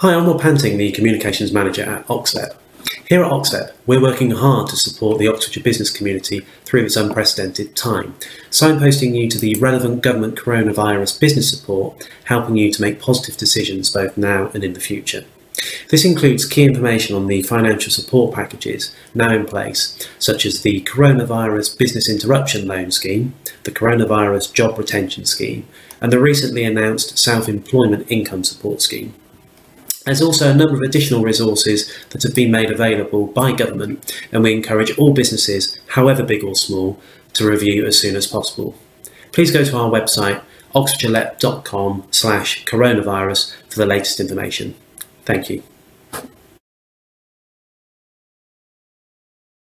Hi, I'm Rob Panting, the Communications Manager at OxLEP. Here at OxLEP, we're working hard to support the Oxfordshire business community through this unprecedented time, signposting you to the relevant government coronavirus business support, helping you to make positive decisions both now and in the future. This includes key information on the financial support packages now in place, such as the Coronavirus Business Interruption Loan Scheme, the Coronavirus Job Retention Scheme, and the recently announced Self Employment Income Support Scheme. There's also a number of additional resources that have been made available by government, and we encourage all businesses, however big or small, to review as soon as possible. Please go to our website oxfordshirelep.com slash coronavirus for the latest information. Thank you.